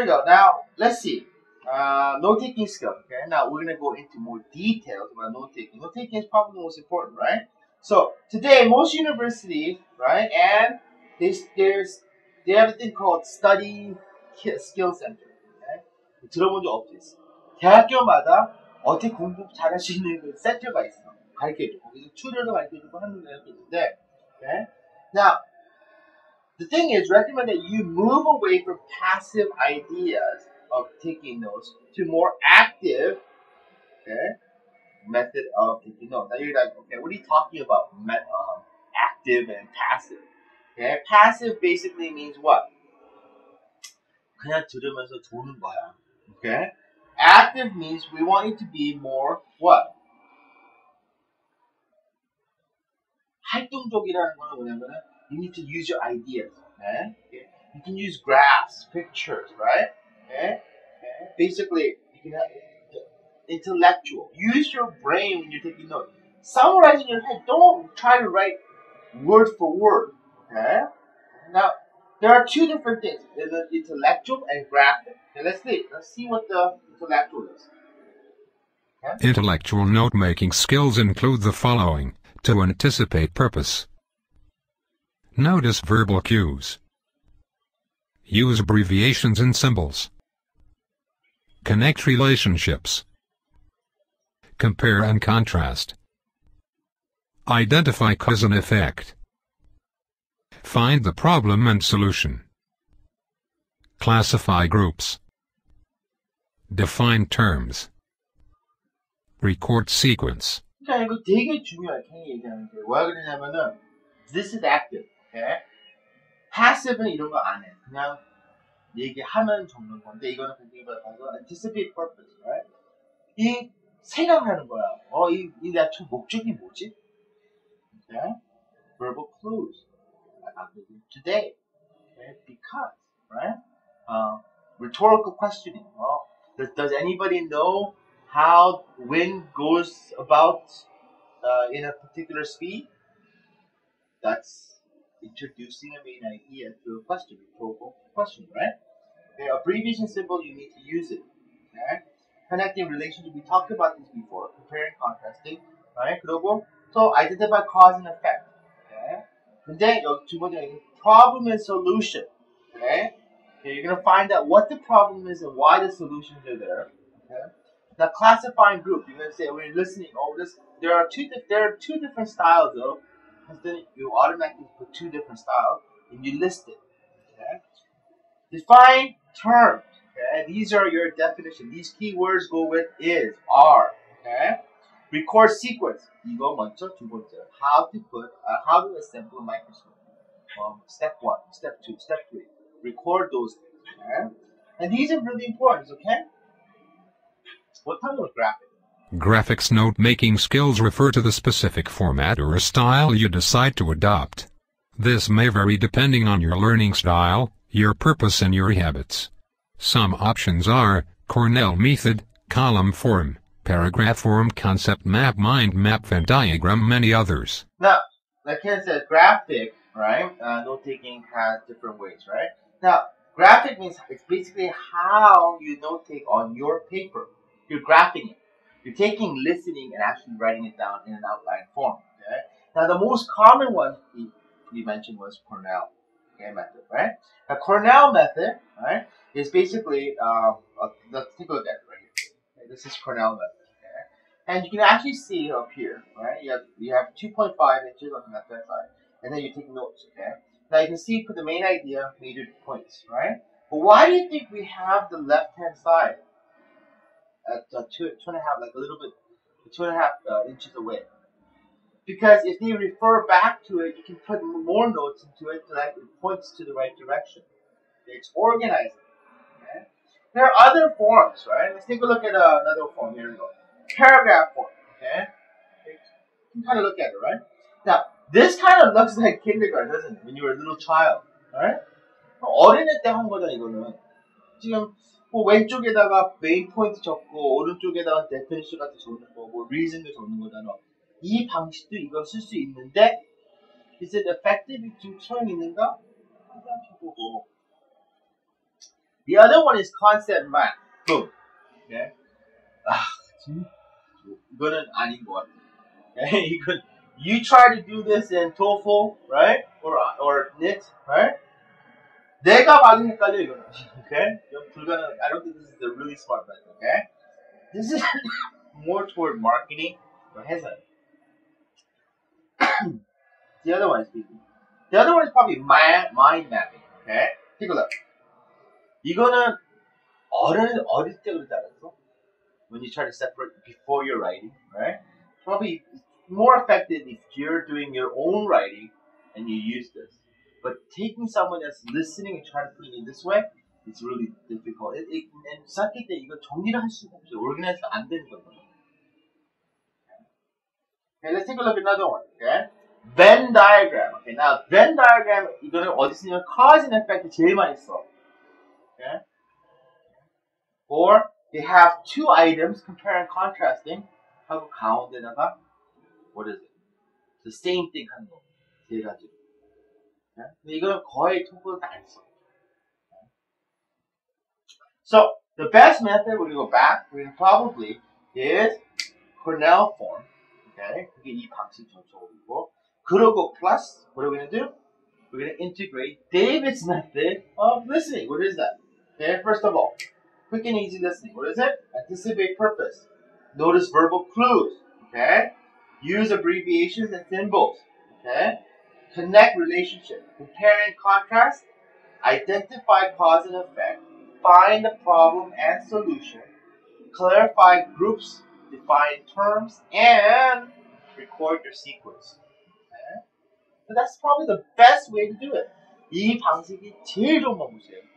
you go. Now, let's see. Uh, note-taking skill. Okay, now we're gonna go into more details about note-taking. Note-taking is probably the most important, right? So today, most universities, right, and there's, there's they have a thing called study skill center. Okay? 들어본 적 없지? 대학교마다 어떻게 공부 잘할 수 있는 그 센터가 있어. 가르쳐줘. 거기서 튜터도 가르쳐주고 하는 데가 있는데, okay? Now, the thing is, recommend that you move away from passive ideas of taking notes to more active, okay, method of taking notes. Now you're like, okay, what are you talking about? um, active and passive. Okay, passive basically means what? 그냥 들으면서 도는 거야. Okay? Active means we want it to be more what? 활동적이라는 거는 뭐냐면은 you need to use your ideas. Okay? You can use graphs, pictures, right? Okay? Basically, you can have intellectual. Use your brain when you're taking notes. Summarizing in your head. Don't try to write word for word. Now, there are two different things. There's the intellectual and graphic. Let's see. Let's see what the intellectual is. Intellectual note-making skills include the following. To anticipate purpose. Notice verbal cues. Use abbreviations and symbols. Connect relationships. Compare and contrast. Identify cause and effect. Find the problem and solution. Classify groups. Define terms. Record sequence. 그러니까 이거 되게 중요해. 괜히 얘기하는 게. 왜 그러냐면은 this is active. Okay? passive는 이런 거 안 해. 그냥 얘기하면 적는 건데 이거는 굉장히 봐서 anticipate purpose, right? 이 생각하는 거야. 어, 이, 이 내가 목적이 뭐지? Okay? verbal clues. I'm living today. Okay? Because, right? Uh, rhetorical questioning. Well, does, does anybody know how wind goes about uh, in a particular speed? That's introducing a main idea to a question, rhetorical question, right? Okay, abbreviation symbol, you need to use it. Okay? Connecting relationship, we talked about this before, comparing, contrasting, right? 그리고 so identify cause and effect. Okay? 근데 여기 두 번째 problem and solution. Okay? okay? You're gonna find out what the problem is and why the solutions are there. Okay? Now classifying group, you're gonna say when you're listening, oh this there are two there are two different styles though. Because then you automatically put two different styles and you list it. Okay? Define terms. Okay? These are your definition. These keywords go with is, are. Okay? Record sequence. 이거 먼저 두 번째. How to put, uh, how to assemble a microscope. Um, step one, step two, step three. Record those things. Okay? And these are really important. Okay? What time was graphic? Graphics note-making skills refer to the specific format or style you decide to adopt. This may vary depending on your learning style, your purpose and your habits. Some options are Cornell method, column form, paragraph form, concept map, mind map, Venn diagram, many others. Now, like I said, graphic, right? Uh, note taking has different ways, right? Now, graphic means it's basically how you note take on your paper. You're graphing it. You're taking listening and actually writing it down in an outline form. Okay? Now, the most common one we, we mentioned was Cornell okay, method, right? The Cornell method, right, is basically, uh, let's take a look at it right here. Okay, this is Cornell method, okay? And you can actually see up here, right? You have, you have 2.5 inches on the left hand side, and then you take notes, okay? Now you can see for the main idea, major points, right? But why do you think we have the left hand side at uh, two, two and a half, like a little bit, two and a half uh, inches away? Because if you refer back to it, you can put more notes into it so that it points to the right direction. It's organized. Okay? There are other forms, right? Let's take a look at uh, another form. Here we go. Paragraph form. Okay? You can kind of look at it, right? Now, this kind of looks like kindergarten, doesn't it? When you were a little child, right? 어린애 때 한 거잖아, 이거는. 지금 뭐 왼쪽에다가 메인 포인트 적고 오른쪽에다가 데피니션 같은 적는 거, 뭐 리즌도 적는 거잖아. 이 방식도 이걸 쓸 수 있는데 is it effective? 지금 소용 있는가? 쳐보고 The other one is concept map. Boom. Okay. 아, 진- 이거는 아닌 것 같아. Okay? 이건 you try to do this in TOEFL, right? Or or NIT, right? 내가 봐도 헷갈려 이거는. Okay? 이건 불가능. I don't think this is a really smart method. Okay? This is more toward marketing or 해설. the other one is busy. The other one is probably mind, mind mapping. Okay? Take a look. 이거는 어른 어릴 때 그러지 않았어? When you try to separate before you're writing, right? Probably more effective if you're doing your own writing and you use this. But taking someone that's listening and trying to put it in this way, it's really difficult. It, it, and 쌓기 때 이거 정리를 할 수가 없어요. organize 안 되는 거거든요. Okay, let's take a look at another one. Okay, Venn diagram. Okay, now Venn diagram 이거는 어디 쓰냐면 cause and effect 제일 많이 써. Okay, or they have two items compare and contrasting. 하고 가운데다가 what is it? The same thing 하는 거. 세 가지. Okay? 근데 이거는 거의 토플 다안 써. So the best method we're gonna go back. We're gonna probably is Cornell form. Okay, 그게 이 방식 전적이고 그러고 plus what are we gonna do? We're gonna integrate David's method of listening. What is that? Okay, first of all, quick and easy listening. What is it? Anticipate purpose. Notice verbal clues. Okay, use abbreviations and symbols. Okay, connect relationship. Compare and contrast. Identify cause and effect. Find the problem and solution. Clarify groups. Define terms and record your sequence. Okay? So that's probably the best way to do it. 이 방식이 제일 좋은 방법이에요.